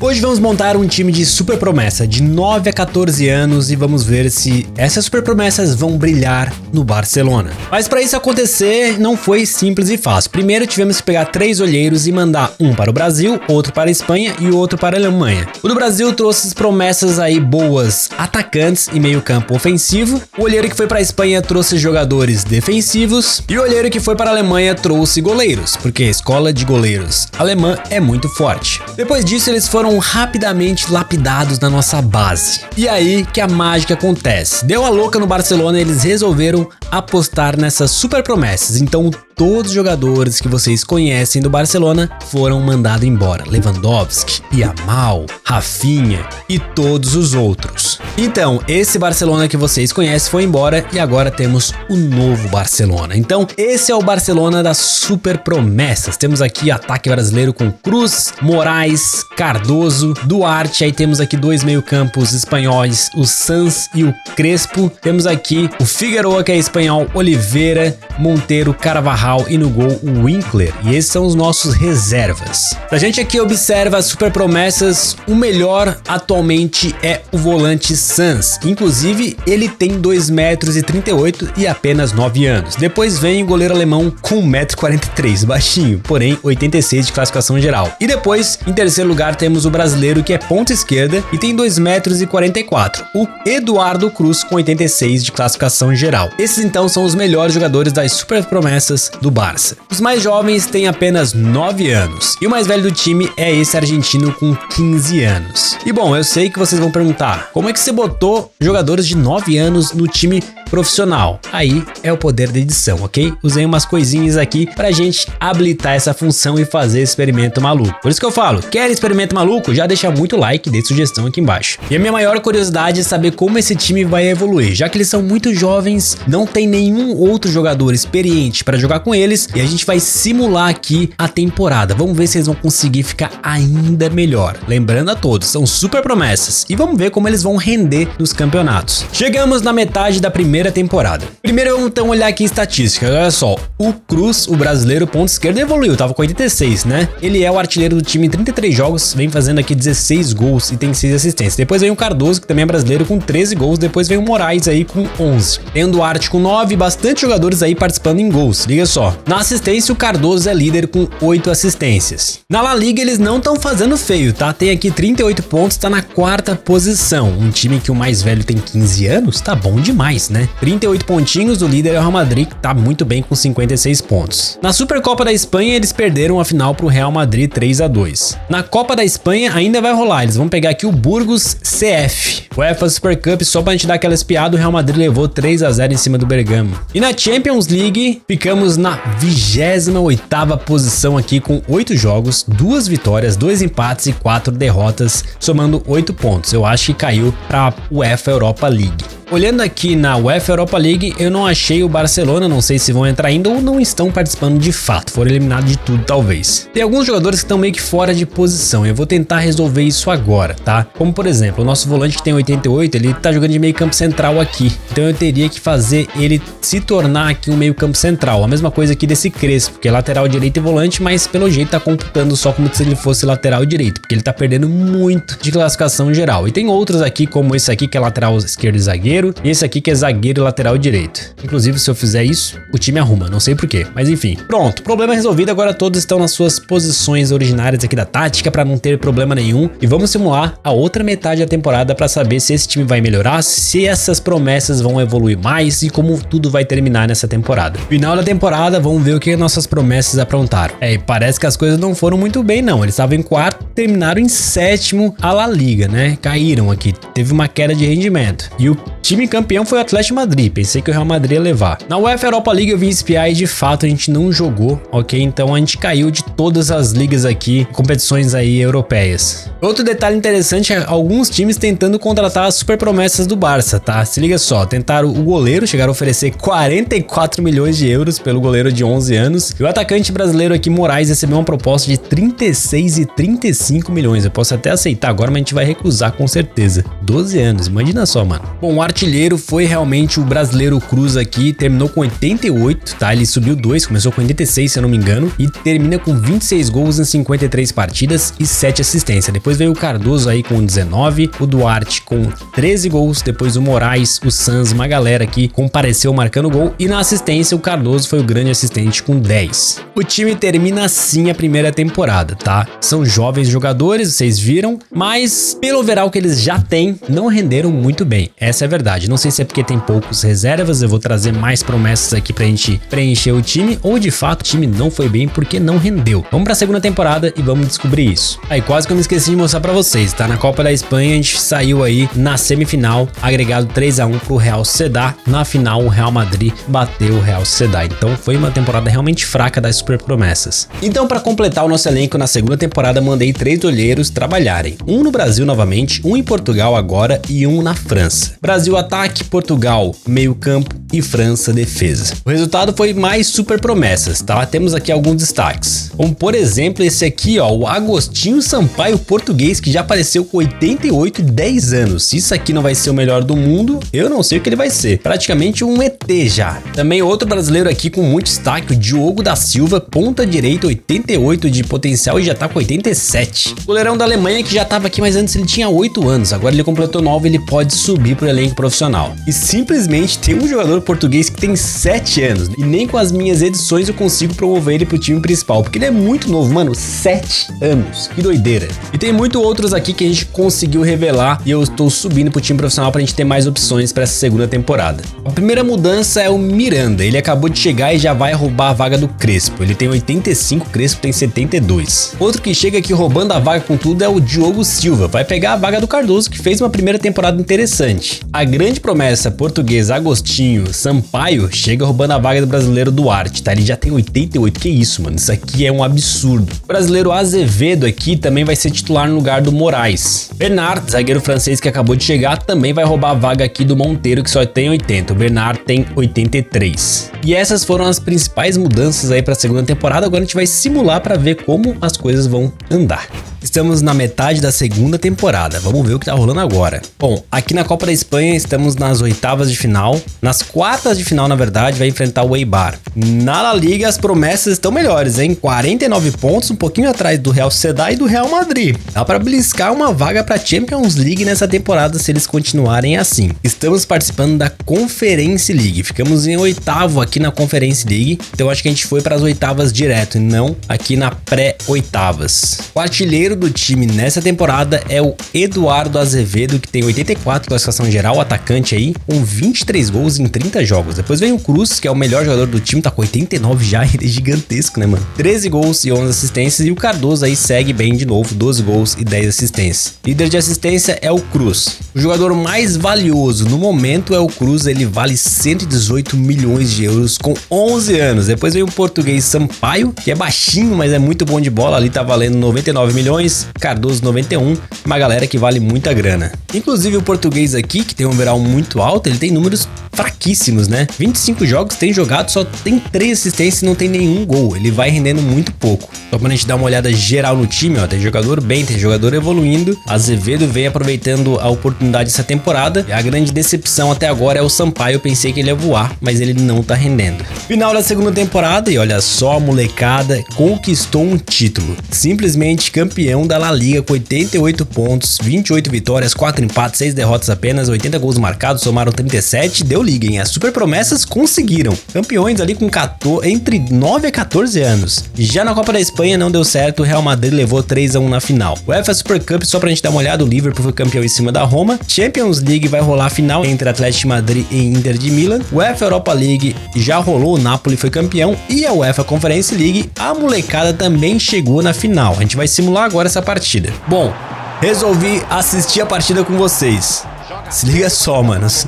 Hoje vamos montar um time de super promessa de 9 a 14 anos e vamos ver se essas super promessas vão brilhar no Barcelona. Mas para isso acontecer não foi simples e fácil. Primeiro tivemos que pegar três olheiros e mandar um para o Brasil, outro para a Espanha e outro para a Alemanha. O do Brasil trouxe promessas aí boas, atacantes e meio campo ofensivo. O olheiro que foi para a Espanha trouxe jogadores defensivos e o olheiro que foi para a Alemanha trouxe goleiros, porque a escola de goleiros alemã é muito forte. Depois disso eles foram foram rapidamente lapidados na nossa base. E aí que a mágica acontece. Deu a louca no Barcelona e eles resolveram apostar nessas super promessas. Então todos os jogadores que vocês conhecem do Barcelona foram mandados embora. Lewandowski, Yamal, Rafinha e todos os outros. Então, esse Barcelona que vocês conhecem foi embora e agora temos o novo Barcelona. Então, esse é o Barcelona das super promessas. Temos aqui ataque brasileiro com Cruz, Moraes, Cardoso, Duarte. Aí temos aqui dois meio-campos espanhóis, o Sans e o Crespo. Temos aqui o Figueroa, que é espanhol, Oliveira, Monteiro, Carvajal e no gol o Winkler. E esses são os nossos reservas. A gente aqui observa as super promessas. O melhor atualmente é o volante Sans. Inclusive, ele tem 2 metros e 38 e apenas 9 anos. Depois vem o goleiro alemão com 1,43m, baixinho, porém 86 de classificação geral. E depois, em terceiro lugar, temos o brasileiro que é ponta esquerda e tem 2 metros 44, o Eduardo Cruz com 86 de classificação geral. Esses então são os melhores jogadores das super promessas do Barça. Os mais jovens têm apenas 9 anos e o mais velho do time é esse argentino com 15 anos. E bom, eu sei que vocês vão perguntar, como é que você botou jogadores de 9 anos no time profissional? Aí é o poder da edição, ok? Usei umas coisinhas aqui pra gente habilitar essa função e fazer experimento maluco. Por isso que eu falo, quer experimento maluco? Já deixa muito like, dê sugestão aqui embaixo. E a minha maior curiosidade é saber como esse time vai evoluir, já que eles são muito jovens, não tem nenhum outro jogador experiente para jogar com com eles e a gente vai simular aqui a temporada. Vamos ver se eles vão conseguir ficar ainda melhor. Lembrando a todos, são super promessas e vamos ver como eles vão render nos campeonatos. Chegamos na metade da primeira temporada. Primeiro então olhar aqui estatística. Olha só, o Cruz, o brasileiro ponto esquerdo evoluiu, tava com 86, né? Ele é o artilheiro do time em 33 jogos, vem fazendo aqui 16 gols e tem 6 assistências. Depois vem o Cardoso, que também é brasileiro com 13 gols, depois vem o Moraes aí com 11. Tem o Duarte com 9, bastante jogadores aí participando em gols. Liga só. Na assistência, o Cardoso é líder com 8 assistências. Na La Liga, eles não estão fazendo feio, tá? Tem aqui 38 pontos, tá na quarta posição. Um time que o mais velho tem 15 anos, tá bom demais, né? 38 pontinhos, o líder é o Real Madrid, que tá muito bem com 56 pontos. Na Supercopa da Espanha, eles perderam a final pro Real Madrid 3 a 2. Na Copa da Espanha ainda vai rolar, eles vão pegar aqui o Burgos CF. UEFA Super Cup, só pra gente dar aquela espiada, o Real Madrid levou 3 a 0 em cima do Bergamo. E na Champions League, ficamos na 28ª posição aqui com 8 jogos, 2 vitórias, 2 empates e 4 derrotas, somando 8 pontos. Eu acho que caiu para a UEFA Europa League. Olhando aqui na UEFA Europa League, eu não achei o Barcelona, não sei se vão entrar ainda ou não estão participando de fato, foram eliminados de tudo talvez. Tem alguns jogadores que estão meio que fora de posição, eu vou tentar resolver isso agora, tá? Como por exemplo, o nosso volante que tem 88, ele tá jogando de meio campo central aqui, então eu teria que fazer ele se tornar aqui um meio campo central, a mesma coisa aqui desse Crespo, que é lateral direito e volante, mas pelo jeito tá computando só como se ele fosse lateral direito, porque ele tá perdendo muito de classificação geral. E tem outros aqui, como esse aqui que é lateral esquerdo e zagueiro e esse aqui que é zagueiro e lateral direito. Inclusive, se eu fizer isso, o time arruma, não sei porquê, mas enfim. Pronto, problema resolvido, agora todos estão nas suas posições originárias aqui da tática para não ter problema nenhum e vamos simular a outra metade da temporada para saber se esse time vai melhorar, se essas promessas vão evoluir mais e como tudo vai terminar nessa temporada. Final da temporada, vamos ver o que nossas promessas aprontaram. É, e parece que as coisas não foram muito bem não, eles estavam em quarto, terminaram em sétimo a La Liga, né? Caíram aqui, teve uma queda de rendimento. E o Time campeão foi o Atlético Madrid, pensei que o Real Madrid ia levar. Na UEFA Europa League eu vim espiar e de fato a gente não jogou, ok? Então a gente caiu de todas as ligas aqui, competições aí europeias. Outro detalhe interessante é alguns times tentando contratar as super promessas do Barça, tá? Se liga só, tentaram o goleiro, chegaram a oferecer 44 milhões de euros pelo goleiro de 11 anos, e o atacante brasileiro aqui, Moraes, recebeu uma proposta de 36 e 35 milhões. Eu posso até aceitar agora, mas a gente vai recusar com certeza. 12 anos, imagina só, mano. Bom, o artilheiro foi realmente o brasileiro Cruz aqui, terminou com 88, tá? Ele subiu 2, começou com 86, se eu não me engano, e termina com 26 gols em 53 partidas e 7 assistências. Depois veio o Cardoso aí com 19, o Duarte com 13 gols, depois o Moraes, o Sanz, uma galera que compareceu marcando gol e na assistência o Cardoso foi o grande assistente com 10. O time termina assim a primeira temporada, tá? São jovens jogadores, vocês viram, mas pelo overall que eles já têm, não renderam muito bem. Essa é a verdade. Não sei se é porque tem poucos reservas, eu vou trazer mais promessas aqui pra gente preencher o time, ou de fato o time não foi bem porque não rendeu. Vamos pra segunda temporada e vamos descobrir isso. Aí quase que eu me esqueci de mostrar pra vocês, tá? Na Copa da Espanha a gente saiu aí na semifinal, agregado 3 a 1 pro Real Sedar. Na final o Real Madrid bateu o Real Sedar. Então foi uma temporada realmente fraca das super promessas. Então para completar o nosso elenco na segunda temporada mandei três olheiros trabalharem. Um no Brasil novamente, um em Portugal agora e um na França. Brasil ataque, Portugal meio campo e França defesa. O resultado foi mais super promessas, tá? Temos aqui alguns destaques. Como por exemplo esse aqui, ó, o Agostinho Sampaio português que já apareceu com 88 e 10 anos. Se isso aqui não vai ser o melhor do mundo, eu não sei o que ele vai ser. Praticamente um ET já. Também outro brasileiro aqui com muito destaque, o Diogo da Silva, ponta direita, 88 de potencial e já tá com 87. O goleirão da Alemanha que já tava aqui, mas antes ele tinha 8 anos. Agora ele completou 9 e ele pode subir pro elenco profissional. E simplesmente tem um jogador português que tem 7 anos. E nem com as minhas edições eu consigo promover ele pro time principal. Porque ele é muito novo, mano. 7 anos. Que doideira. E tem muito outros aqui que a gente conseguiu revelar. E eu estou subindo pro time profissional pra gente ter mais opções para essa segunda temporada. A primeira mudança é o Miranda. Ele acabou de chegar e já vai roubar a vaga do Crespo. Ele tem 85, Crespo tem 72. Outro que chega aqui roubando a vaga com tudo é o Diogo Silva. Vai pegar a vaga do Cardoso, que fez uma primeira temporada interessante. A grande promessa portuguesa Agostinho Sampaio chega roubando a vaga do brasileiro Duarte, tá? Ele já tem 88. Que isso, mano? Isso aqui é um absurdo. O brasileiro Azevedo aqui também vai ser titular no lugar do Moraes. Bernard, zagueiro francês que acabou de chegar, também vai roubar a vaga aqui do Monteiro, que só tem 80. O Bernard tem 83. E essas foram as principais mudanças aí para a segunda temporada. Agora a gente vai simular para ver como as coisas vão andar. Estamos na metade da segunda temporada, vamos ver o que tá rolando agora. Bom, aqui na Copa da Espanha estamos nas oitavas de final, nas quartas de final na verdade vai enfrentar o Eibar. Na La Liga as promessas estão melhores, hein? 49 pontos, um pouquinho atrás do Real Sociedad e do Real Madrid. Dá para bliscar uma vaga para Champions League nessa temporada se eles continuarem assim. Estamos participando da Conference League, ficamos em oitavo aqui na Conference League, então acho que a gente foi para as oitavas direto e não aqui na pré-oitavas. O artilheiro do time nessa temporada é o Eduardo Azevedo, que tem 84 classificação geral, atacante aí, com 23 gols em 30 jogos. Depois vem o Cruz, que é o melhor jogador do time, tá com 89 já, ele é gigantesco, né, mano? 13 gols e 11 assistências, e o Cardoso aí segue bem de novo, 12 gols e 10 assistências. Líder de assistência é o Cruz. O jogador mais valioso no momento é o Cruz, ele vale 118 milhões de euros com 11 anos. Depois vem o português Sampaio, que é baixinho, mas é muito bom de bola, ali tá valendo 99 milhões Cardoso 91, uma galera que vale muita grana. Inclusive o português aqui, que tem um overall muito alto, ele tem números fraquíssimos, né? 25 jogos tem jogado, só tem 3 assistências e não tem nenhum gol. Ele vai rendendo muito pouco. Só quando a gente dá uma olhada geral no time, ó, tem jogador bem, tem jogador evoluindo. Azevedo vem aproveitando a oportunidade essa temporada. A grande decepção até agora é o Sampaio. Eu pensei que ele ia voar, mas ele não tá rendendo. Final da segunda temporada e olha só a molecada conquistou um título. Simplesmente campeão da La Liga com 88 pontos, 28 vitórias, 4 empates, 6 derrotas apenas, 80 gols marcados, somaram 37, deu liga, hein? As super promessas conseguiram. Campeões ali com 14, entre 9 a 14 anos. Já na Copa da Espanha não deu certo, o Real Madrid levou 3 a 1 na final. O UEFA Super Cup, só pra gente dar uma olhada, o Liverpool foi campeão em cima da Roma. Champions League vai rolar a final entre Atlético de Madrid e Inter de Milan. UEFA Europa League já rolou, o Napoli foi campeão. E a UEFA Conference League, a molecada também chegou na final. A gente vai simular agora essa partida. Bom, resolvi assistir a partida com vocês. Se liga só, manos.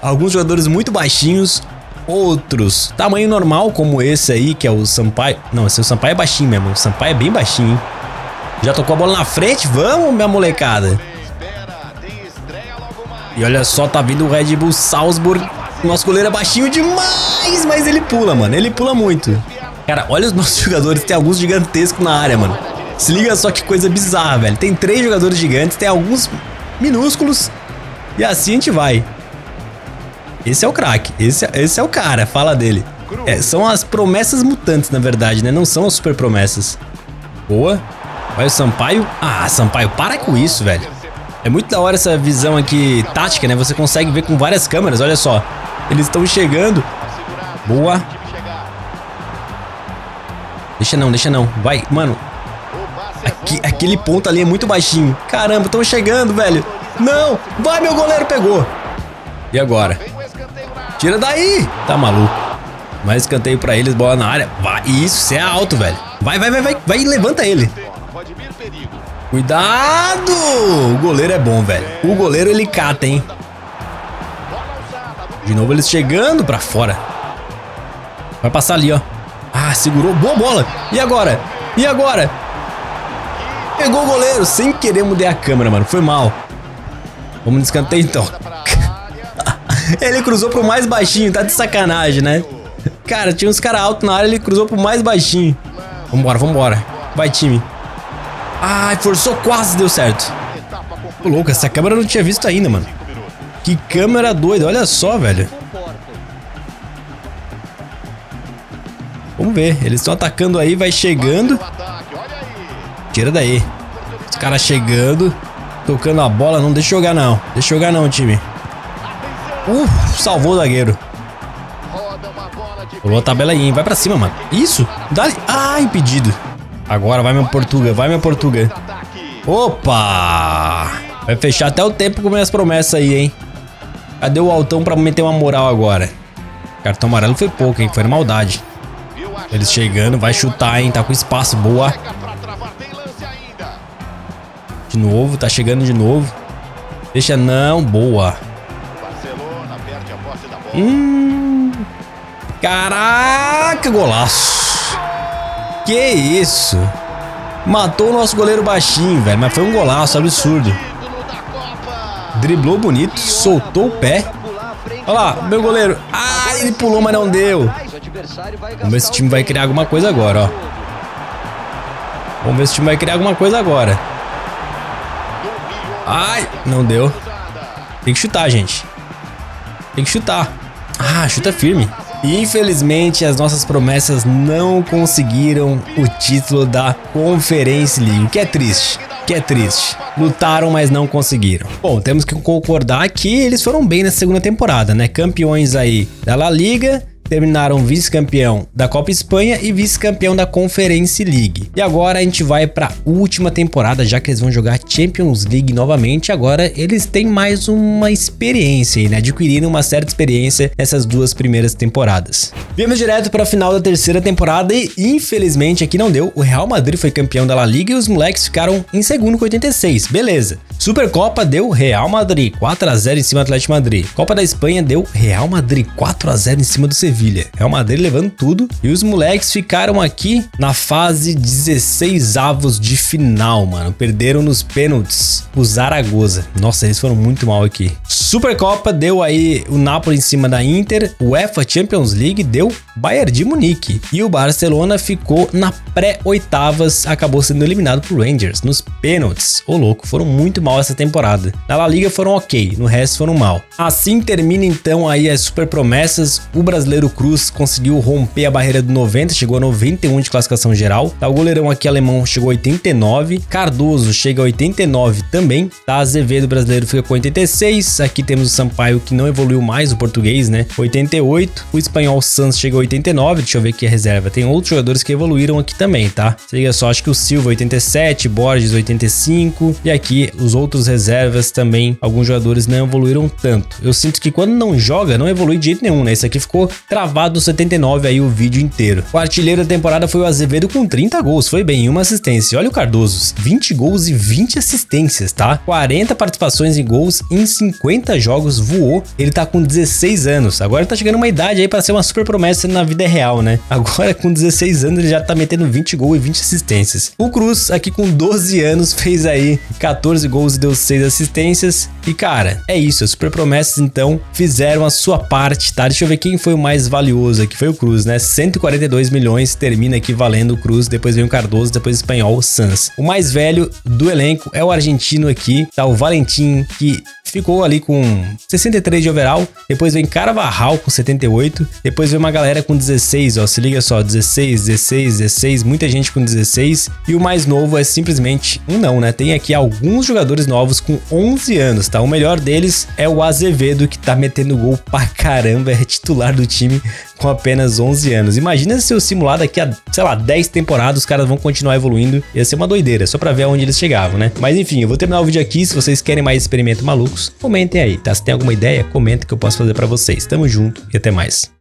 Alguns jogadores muito baixinhos, outros tamanho normal, como esse aí, que é o Sampaio. Não, esse é o Sampaio é baixinho mesmo. O Sampaio é bem baixinho, hein? Já tocou a bola na frente? Vamos, minha molecada. E olha só, tá vindo o Red Bull Salzburg. Nosso goleiro é baixinho demais, mas ele pula, mano. Ele pula muito. Cara, olha os nossos jogadores. Tem alguns gigantescos na área, mano. Se liga só que coisa bizarra, velho. Tem três jogadores gigantes, tem alguns minúsculos. E assim a gente vai. Esse é o craque. Esse, esse é o cara. Fala dele. É, são as promessas mutantes, na verdade, né? Não são as super promessas. Boa. Vai o Sampaio. Ah, Sampaio, para com isso, velho. É muito da hora essa visão aqui tática, né? Você consegue ver com várias câmeras, olha só. Eles estão chegando. Boa. Deixa não, deixa não. Vai, mano. Aqui, aquele ponto ali é muito baixinho. Caramba, estão chegando, velho. Não. Vai, meu goleiro pegou. E agora? Tira daí. Tá maluco. Mais escanteio pra eles, bola na área. Vai, isso, é alto, velho. Vai, vai, vai, vai. Vai levanta ele. Cuidado! O goleiro é bom, velho. O goleiro ele cata, hein? De novo eles chegando pra fora. Vai passar ali, ó. Ah, segurou. Boa bola. E agora? E agora? Pegou o goleiro. Sem querer mudei a câmera, mano. Foi mal. Vamos no escanteio então. ele cruzou pro mais baixinho. Tá de sacanagem, né? Cara, tinha uns caras altos na área. Ele cruzou pro mais baixinho. Vambora, vambora. Vai, time. Ai, forçou quase, deu certo. Ô, louco, essa câmera eu não tinha visto ainda, mano. Que câmera doida, olha só, velho. Vamos ver, eles estão atacando aí, vai chegando. Tira daí. Os caras chegando, tocando a bola, não deixa jogar não. Deixa jogar não, time. Uh, salvou o zagueiro. Rolou a tabela aí, hein? Vai pra cima, mano. Isso, dá Ah, impedido. Agora vai meu Portuga, vai meu Portuga. Opa! Vai fechar até o tempo com minhas promessas aí, hein? Cadê o Altão pra meter uma moral agora? Cartão amarelo foi pouco, hein? Foi maldade. Eles chegando, vai chutar, hein? Tá com espaço, boa. De novo, tá chegando de novo. Deixa não, boa. Hum. Caraca, golaço. Que isso? Matou o nosso goleiro baixinho, velho. Mas foi um golaço absurdo. Driblou bonito, soltou o pé. Olha lá, meu goleiro. Ah, ele pulou, mas não deu. Vamos ver se o time vai criar alguma coisa agora, ó. Vamos ver se o time vai criar alguma coisa agora. Ai, não deu. Tem que chutar, gente. Tem que chutar. Ah, chuta firme. Infelizmente, as nossas promessas não conseguiram o título da Conferência League, o que é triste que é triste. Lutaram, mas não conseguiram. Bom, temos que concordar que eles foram bem nessa segunda temporada, né? Campeões aí da La Liga, terminaram vice-campeão da Copa Espanha e vice-campeão da Conference League. E agora a gente vai para a última temporada, já que eles vão jogar Champions League novamente. Agora eles têm mais uma experiência né? Adquiriram uma certa experiência nessas duas primeiras temporadas. Viemos direto para a final da terceira temporada e infelizmente aqui não deu. O Real Madrid foi campeão da La Liga e os moleques ficaram em segundo com 86. Beleza. Supercopa deu Real Madrid 4 a 0 em cima do Atlético Madrid. Copa da Espanha deu Real Madrid 4 a 0 em cima do Sevilla. Sevilha. Real Madrid levando tudo. E os moleques ficaram aqui na fase 16 avos de final, mano. Perderam nos pênaltis o Zaragoza. Nossa, eles foram muito mal aqui. Supercopa deu aí o Napoli em cima da Inter. O UEFA Champions League deu Bayern de Munique. E o Barcelona ficou na pré-oitavas, acabou sendo eliminado por Rangers nos pênaltis. Ô louco, foram muito mal essa temporada. Na La Liga foram ok, no resto foram mal. Assim termina então aí as super promessas. O brasileiro Cruz conseguiu romper a barreira do 90, chegou a 91 de classificação geral. Tá, o goleirão aqui alemão chegou a 89, Cardoso chega a 89 também, tá? Azevedo brasileiro fica com 86, aqui temos o Sampaio que não evoluiu mais, o português, né? 88, o espanhol Sanz chega a 89, deixa eu ver aqui a reserva, tem outros jogadores que evoluíram aqui também, tá? Se liga só, acho que o Silva 87, Borges 85 e aqui os outros reservas também, alguns jogadores não evoluíram tanto. Eu sinto que quando não joga, não evolui de jeito nenhum, né? Isso aqui ficou travado 79 aí o vídeo inteiro. O artilheiro da temporada foi o Azevedo com 30 gols, foi bem, uma assistência. Olha o Cardoso, 20 gols e 20 assistências, tá? 40 participações em gols em 50 jogos, voou. Ele tá com 16 anos. Agora tá chegando uma idade aí para ser uma super promessa na vida real, né? Agora com 16 anos ele já tá metendo 20 gols e 20 assistências. O Cruz, aqui com 12 anos, fez aí 14 gols e deu 6 assistências. E cara, é isso, as super promessas então fizeram a sua parte, tá? Deixa eu ver quem foi o mais valioso aqui, foi o Cruz, né? 142 milhões, termina aqui valendo o Cruz, depois vem o Cardoso, depois o espanhol, o Sans. O mais velho do elenco é o argentino aqui, tá? O Valentim, que ficou ali com 63 de overall. Depois vem Carvajal com 78. Depois vem uma galera com 16, ó. Se liga só, 16, 16, 16. Muita gente com 16. E o mais novo é simplesmente um não, né? Tem aqui alguns jogadores novos com 11 anos, tá? O melhor deles é o Azevedo, que tá metendo gol pra caramba. É titular do time com apenas 11 anos. Imagina se eu simular daqui a, sei lá, 10 temporadas, os caras vão continuar evoluindo. Ia ser uma doideira, só pra ver aonde eles chegavam, né? Mas enfim, eu vou terminar o vídeo aqui. Se vocês querem mais experimentos malucos, comentem aí, tá? Se tem alguma ideia, comenta que eu posso fazer para vocês. Tamo junto e até mais.